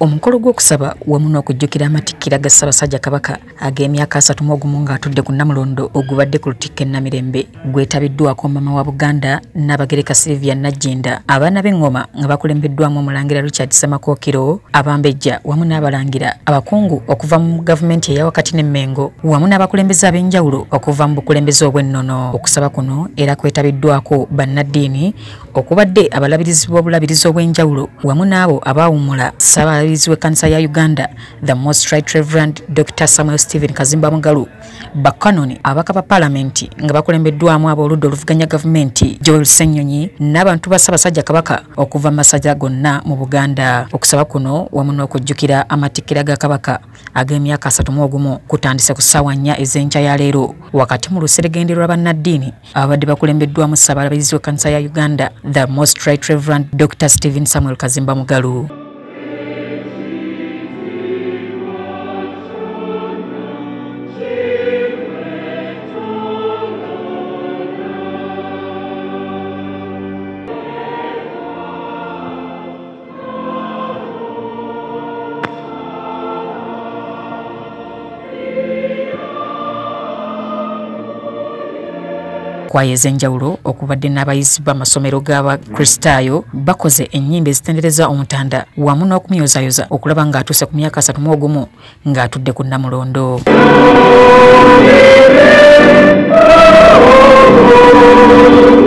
omukolo gw'okusaba wamu n'okujjukira amatikkira ga ssaabasajja kabaka ag'emyaka asatu mu ogumu ng'atudde ku namulondo ogubadde ku lutikko ennamirembe gwetabiddwako mama wa buganda nnabagereka silvia najjinda abaana b'eŋŋoma nga bakulembeddwamu omulangira richard semakookiro abambejja wamu n'abalangira abakungu okuva mu gavumenti eya wakati n'emmengo wamu n'abakulembeze ab'enjawulo okuva mu bukulembeze obw'ennono. Okusaba kuno era kwetabiddwako bannaddiini okubadde abalabirizi b'obulabirizi obw'enjawulo wamu n'abo abaawumula ssaabalabirizi w'ekkanisa ya uganda the most right reverend dr. Samuel stephen kazimba mugalu. Bakanoni abaka ba paalamenti nga bakulembeddwamu ab'oludda oluvuganya gavumenti joel ssenyonyi n'abantu ba ssaabasajja kabaka okuva mu masaza gonna mu buganda. Okusaba kuno wamu n'okujjukira amatikkira ga kabaka ag'emyaka asatu mu ogumu kutandise ku ssaawa nnya ez'enkya ya leero. Wakati mu luseregende lwa bannaddiini ababadde bakulembeddwamu ssaabalabirizi w'ekkanisa ya uganda the most right reverend dr stephen samuel kazimba mugalu kwaya ez'enjawulo okubadde n'abayizi b'amasomero g'abakristaayo bakoze ennyimba ezitendereza omutanda wamu n'okumyozayoza okulaba ng'atuuse ku myaka asatu mu ogumu ng'atudde ku namulondo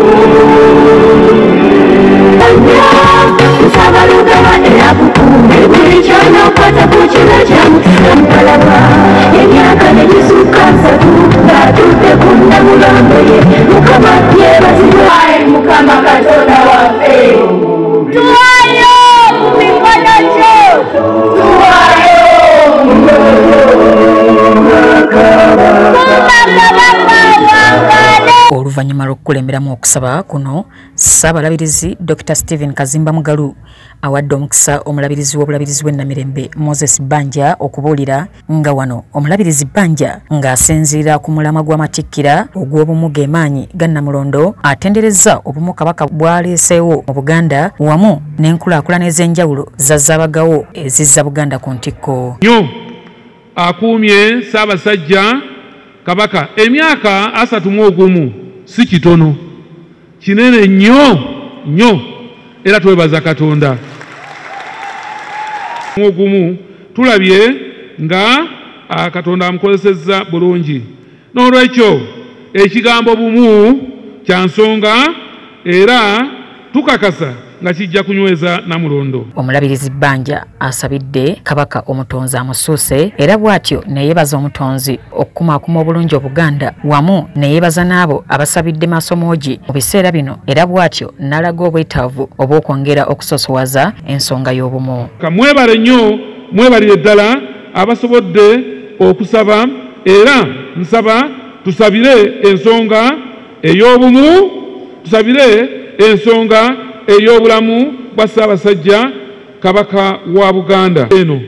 Sabalugaba oluvannyuma lw'okukulemberamu okusaba kuno ssaabalabirizi dr. Stephen kazimba mugalu awadde omukisa omulabirizi w'obulabirizi bw'ennamirembe moses banja okubuulira nga wano omulabirizi banja ng'asinziira ku mulamwa gw'amatikkira ogw'obumu g'emaanyi ga namulondo atenderezza obumu kabaka bwaleeseewo mu buganda wamu n'enkulaakulana ez'enjawulo zazzabagawo ezizza buganda ku ntikko. Nnyo akuumye ssaabasajja kabaka emyaka asatu mu ogumu si kitono. Kinene nnyo nnyo. Era twebaza katonda. Mu ogumu tulabye nga katonda amukozesezza bulungi. N'olwekyo ekigambo bumu kya nsonga era tukakasa nga kijja kunyweza namulondo. Omulabirizi bbanja asabidde kabaka omutonzi amusuuse era bw'atyo neyeebaza omutonzi okukumaakuma obulungi obuganda wamu neyeebaza n'abo abasabidde maasomoogi mu biseera bino era bw'atyo n'alaga obwetaavu obw'okwongera okusosowaza ensonga y'obumu. Ka mwebale nnyo mwebalire ddala abasobodde okusaba era nsaba tusabire ensonga ey'obumu tusabire ensonga ey'obulamu bwa ssaabasajja kabaka wa buganda. Eno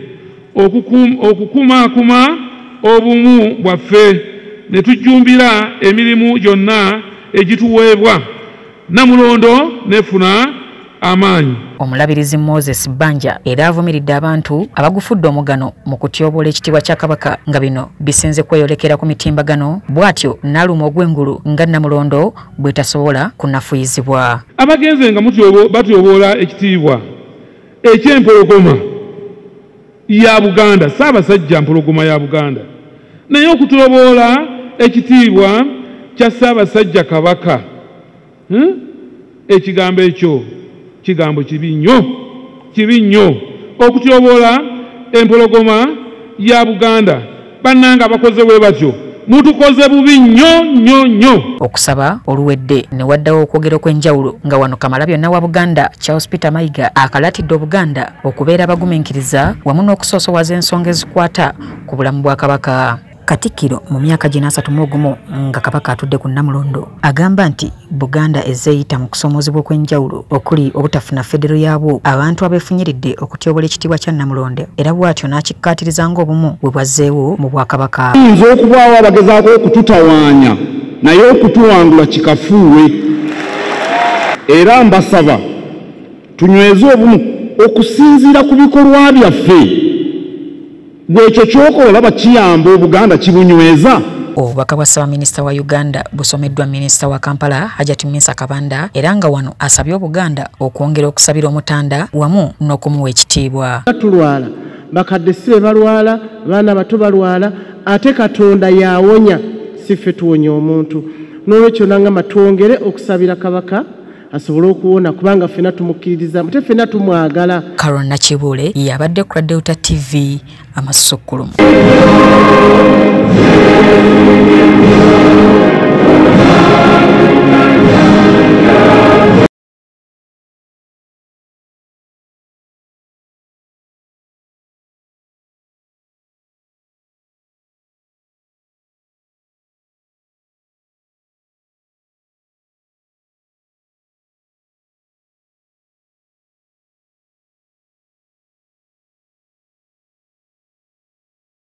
okukum- okukumaakuma obumu bwaffe ne tujjumbira emirimu gyonna egituweebwa. Namulondo nefuna amaanyi omulabirizi moses banja era avumiridde abantu abagufudde omugano mu kutyoboola ekitiibwa kya kabaka nga bino bisinze kweyolekera ku mitimbagano bw'atyo n'aluma ogw'engulu nga namulondo bwe tasobola kunafuyizibwa. Abagenze nga batyoboola ekitiibwa ekyempologoma ya buganda ssaabasajja mpologoma ya buganda. Naye okutyoboola ekitiibwa kya ssaabasajja kabaka hmm? ekigambo ekyo kigambo kibi nnyo kibi nnyo. Okutyoboola empologoma ya buganda bannanga bakoze bwe batyo. Mutukoze bubi nnyo nnyo nnyo. Okusaba oluwedde ne waddawo okwogera okw'enjawulo nga wano kamalabyonna wa buganda charles peter mayiga akalatidde obuganda okubeera abagumiikiriza wamu n'okusoosowaza ensonga ezikwata ku bulamu bwa kabaka katikkiro mu myaka gina asatu mu ogumu nga kabaka atudde ku namulondo agamba nti buganda ezeeyita mu kusomoozebwa okw'enjawulo okuli obutafuna federo yaabwo abantu abeefunyiridde okutyobola ekitiibwa kya namulondo era bw'atyo n'akikkaatiriza ng'obumu bwe bwazzeewo mu bwakabaka. Tuyinza okubaawo abagezaako okututawaanya naye okutuwangula kikafuuwe era mbasaba tunyweze obumu okusinziira ku bikolwa byaffe bwekyo kyokola oba kiyamba obuganda kibunyweza obubaka bwa ssaabaminisita wa uganda busomeddwa minisita wa kampala hajati minsa kabanda era nga wano asabye obuganda okwongera okusabira omutanda wamu n'okumuwa ekitiibwa. Tulwala bakadde si be balwala baana bato balwala ate katonda yawonya si ffe tuwonya omuntu. N'olwekyo nangamba twongere okusabira kabaka asobole okuwona kubanga ffena tumukkiririza ate ffena tumwagala carol nakibuule yabadde ku delta tv amasukkulumu